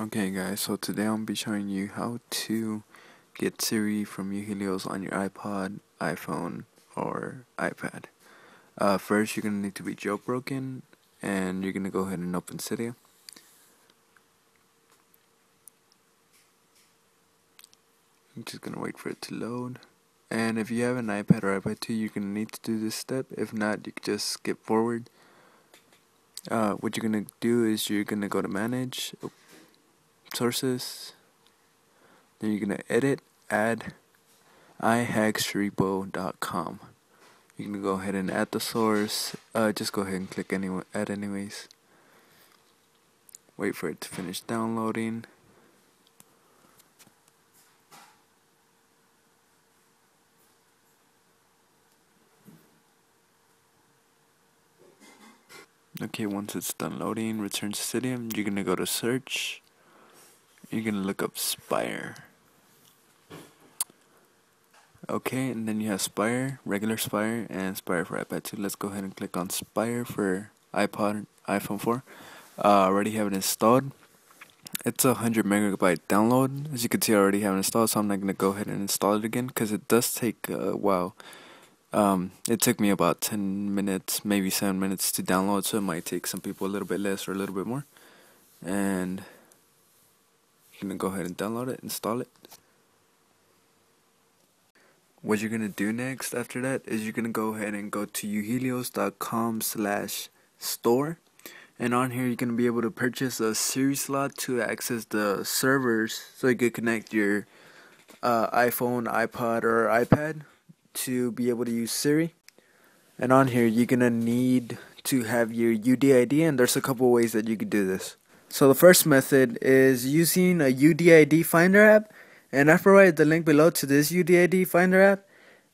Okay guys, so today I'm be showing you how to get Siri from uHelios on your iPod, iPhone, or iPad. Uh, first you're going to need to be jailbroken and you're going to go ahead and open Cydia. I'm just going to wait for it to load. And if you have an iPad or iPad 2, you're going to need to do this step. If not, you can just skip forward. Uh, what you're going to do is you're going to go to manage, sources. Then you're gonna edit, add iHacksRepo.com. You can go ahead and add the source. Uh, just go ahead and click anyway, add anyways. Wait for it to finish downloading. Okay, once it's done loading, return to Cydia. You're gonna go to search you're gonna look up Spire. Okay, and then you have Spire, regular Spire, and Spire for iPad 2. Let's go ahead and click on Spire for iPod, iPhone 4. Uh, already have it installed. It's a 100 megabyte download. As you can see, I already have it installed, so I'm not gonna go ahead and install it again because it does take a while. Um, it took me about 10 minutes, maybe 7 minutes to download, so it might take some people a little bit less or a little bit more. And gonna go ahead and download it, install it. What you're gonna do next after that is you're gonna go ahead and go to uhelios.com slash store and on here you're gonna be able to purchase a Siri slot to access the servers so you could connect your uh, iPhone, iPod, or iPad to be able to use Siri. And on here you're gonna need to have your UDID and there's a couple ways that you could do this. So the first method is using a UDID Finder app, and I've provided the link below to this UDID Finder app.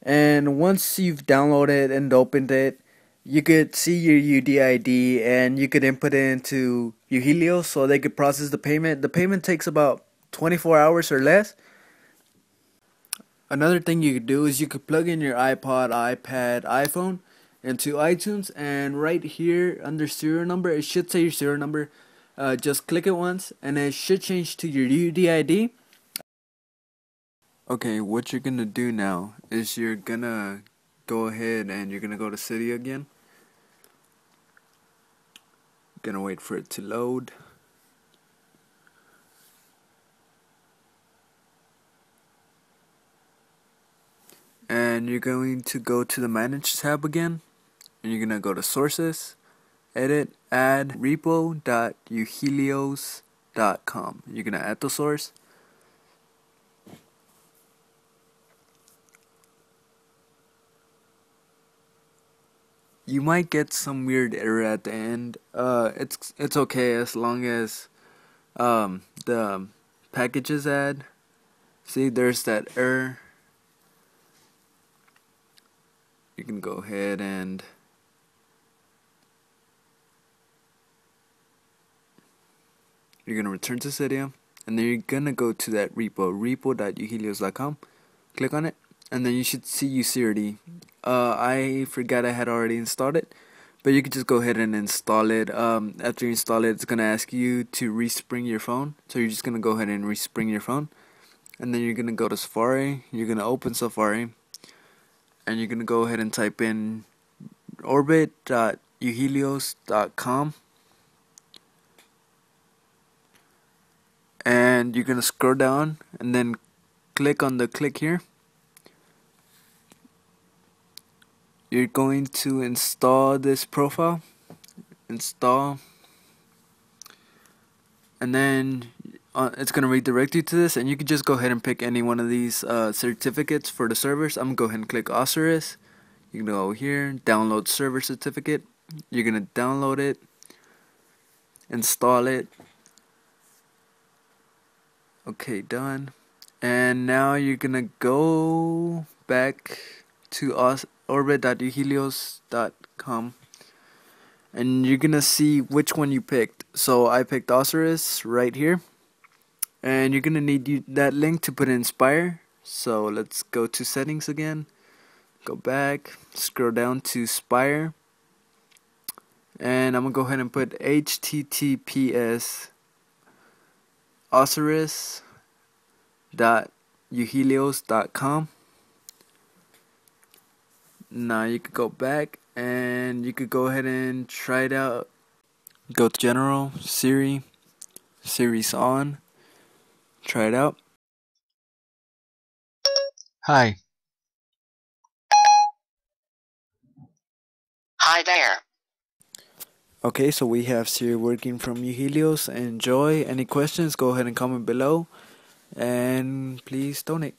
And once you've downloaded and opened it, you could see your UDID and you could input it into uHelios so they could process the payment. The payment takes about 24 hours or less. Another thing you could do is you could plug in your iPod, iPad, iPhone into iTunes, and right here under serial number, it should say your serial number uh, just click it once and it should change to your UDID. Okay, what you're gonna do now is you're gonna go ahead and you're gonna go to Cydia again. Gonna wait for it to load. And you're going to go to the Manage tab again. And you're gonna go to Sources edit add repo.uhelios.com. You're going to add the source. You might get some weird error at the end. Uh, it's it's okay as long as um, the packages add. See, there's that error. You can go ahead and you're gonna return to Cydia, and then you're gonna go to that repo, repo.uhelios.com, click on it, and then you should see Ucirity. Uh, I forgot I had already installed it, but you can just go ahead and install it. Um, after you install it, it's gonna ask you to respring your phone, so you're just gonna go ahead and respring your phone, and then you're gonna go to Safari. You're gonna open Safari, and you're gonna go ahead and type in orbit.uhelios.com and you're gonna scroll down and then click on the click here. You're going to install this profile. Install. And then uh, it's going to redirect you to this and you can just go ahead and pick any one of these uh, certificates for the servers. I'm going to go ahead and click Osiris you can go here download server certificate. You're going to download it install it Okay, done. And now you're gonna go back to us orbit.uhelios.com and you're gonna see which one you picked. So I picked Osiris right here, and you're gonna need you, that link to put in Spire. So let's go to settings again, go back, scroll down to Spire, and I'm gonna go ahead and put HTTPS osiris.uhelios.com. Now you could go back and you could go ahead and try it out. Go to General, Siri, Siri's on. Try it out. Hi. Hi there. Okay, so we have Siri working from Uhelios. Enjoy. Any questions? Go ahead and comment below. And please donate.